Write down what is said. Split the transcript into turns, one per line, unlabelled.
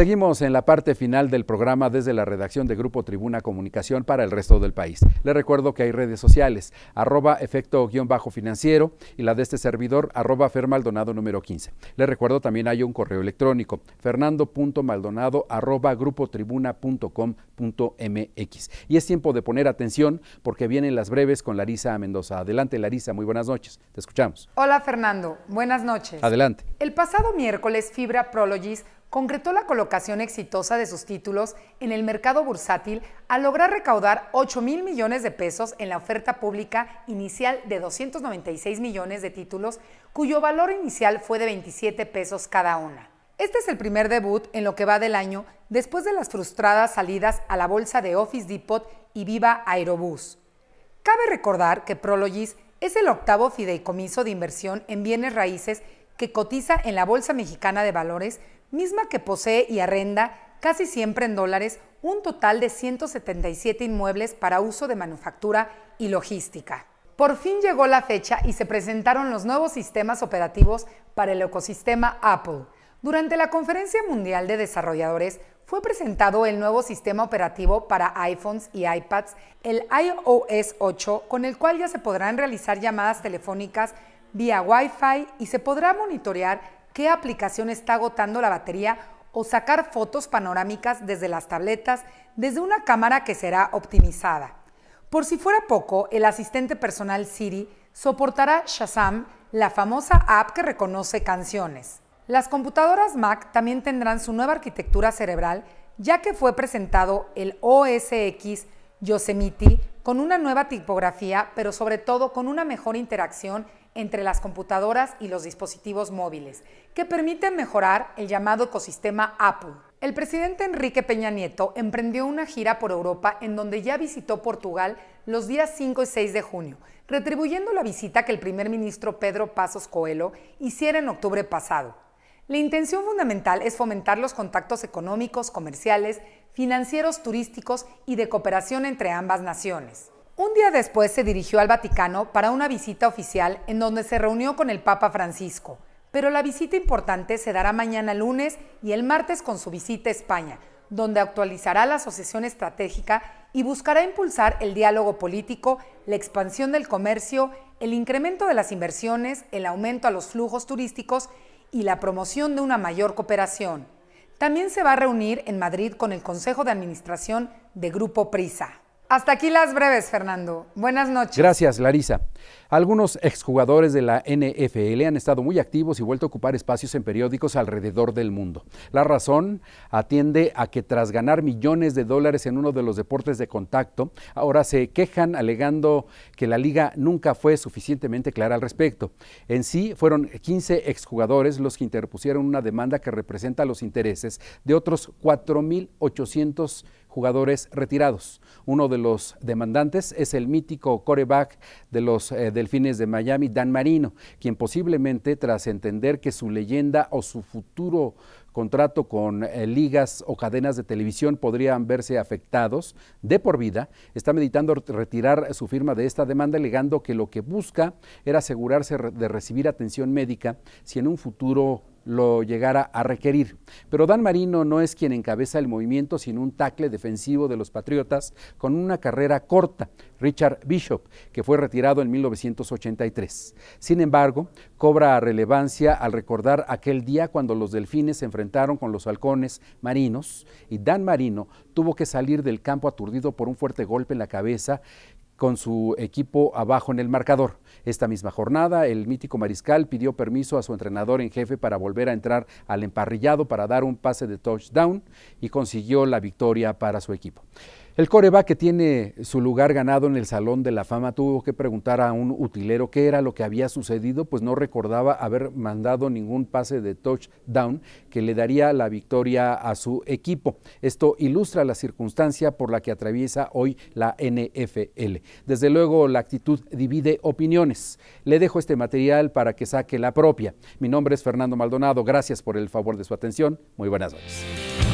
Seguimos en la parte final del programa desde la redacción de Grupo Tribuna Comunicación para el resto del país. Les recuerdo que hay redes sociales, arroba efecto guion bajo financiero y la de este servidor, arroba fermaldonado número 15. Les recuerdo también hay un correo electrónico, fernando.maldonado arroba grupotribuna.com.mx. Y es tiempo de poner atención porque vienen las breves con Larisa Mendoza. Adelante Larisa, muy buenas noches. Te escuchamos.
Hola Fernando, buenas noches.
Adelante.
El pasado miércoles Fibra Prologis concretó la colocación exitosa de sus títulos en el mercado bursátil al lograr recaudar 8 mil millones de pesos en la oferta pública inicial de 296 millones de títulos, cuyo valor inicial fue de 27 pesos cada una. Este es el primer debut en lo que va del año después de las frustradas salidas a la bolsa de Office Depot y Viva Aerobús. Cabe recordar que Prologis es el octavo fideicomiso de inversión en bienes raíces que cotiza en la Bolsa Mexicana de Valores misma que posee y arrenda casi siempre en dólares un total de 177 inmuebles para uso de manufactura y logística. Por fin llegó la fecha y se presentaron los nuevos sistemas operativos para el ecosistema Apple. Durante la Conferencia Mundial de Desarrolladores fue presentado el nuevo sistema operativo para iPhones y iPads, el iOS 8, con el cual ya se podrán realizar llamadas telefónicas vía Wi-Fi y se podrá monitorear qué aplicación está agotando la batería o sacar fotos panorámicas desde las tabletas desde una cámara que será optimizada. Por si fuera poco, el asistente personal Siri soportará Shazam, la famosa app que reconoce canciones. Las computadoras Mac también tendrán su nueva arquitectura cerebral, ya que fue presentado el OS X Yosemite con una nueva tipografía, pero sobre todo con una mejor interacción entre las computadoras y los dispositivos móviles, que permiten mejorar el llamado ecosistema Apple. El presidente Enrique Peña Nieto emprendió una gira por Europa en donde ya visitó Portugal los días 5 y 6 de junio, retribuyendo la visita que el primer ministro Pedro Pasos Coelho hiciera en octubre pasado. La intención fundamental es fomentar los contactos económicos, comerciales, financieros, turísticos y de cooperación entre ambas naciones. Un día después se dirigió al Vaticano para una visita oficial en donde se reunió con el Papa Francisco, pero la visita importante se dará mañana lunes y el martes con su visita a España, donde actualizará la asociación estratégica y buscará impulsar el diálogo político, la expansión del comercio, el incremento de las inversiones, el aumento a los flujos turísticos y la promoción de una mayor cooperación. También se va a reunir en Madrid con el Consejo de Administración de Grupo Prisa. Hasta aquí las breves, Fernando. Buenas noches.
Gracias, Larisa. Algunos exjugadores de la NFL han estado muy activos y vuelto a ocupar espacios en periódicos alrededor del mundo. La razón atiende a que tras ganar millones de dólares en uno de los deportes de contacto, ahora se quejan alegando que la liga nunca fue suficientemente clara al respecto. En sí, fueron 15 exjugadores los que interpusieron una demanda que representa los intereses de otros 4.800 jugadores retirados. Uno de los demandantes es el mítico coreback de los eh, Delfines de Miami, Dan Marino, quien posiblemente tras entender que su leyenda o su futuro contrato con eh, ligas o cadenas de televisión podrían verse afectados de por vida, está meditando retirar su firma de esta demanda, alegando que lo que busca era asegurarse de recibir atención médica si en un futuro lo llegara a requerir. Pero Dan Marino no es quien encabeza el movimiento, sino un tackle defensivo de los Patriotas con una carrera corta, Richard Bishop, que fue retirado en 1983. Sin embargo, cobra relevancia al recordar aquel día cuando los delfines se enfrentaron con los halcones marinos y Dan Marino tuvo que salir del campo aturdido por un fuerte golpe en la cabeza con su equipo abajo en el marcador. Esta misma jornada, el mítico mariscal pidió permiso a su entrenador en jefe para volver a entrar al emparrillado para dar un pase de touchdown y consiguió la victoria para su equipo. El coreback que tiene su lugar ganado en el Salón de la Fama tuvo que preguntar a un utilero qué era lo que había sucedido, pues no recordaba haber mandado ningún pase de touchdown que le daría la victoria a su equipo. Esto ilustra la circunstancia por la que atraviesa hoy la NFL. Desde luego, la actitud divide opiniones. Le dejo este material para que saque la propia. Mi nombre es Fernando Maldonado. Gracias por el favor de su atención. Muy buenas noches.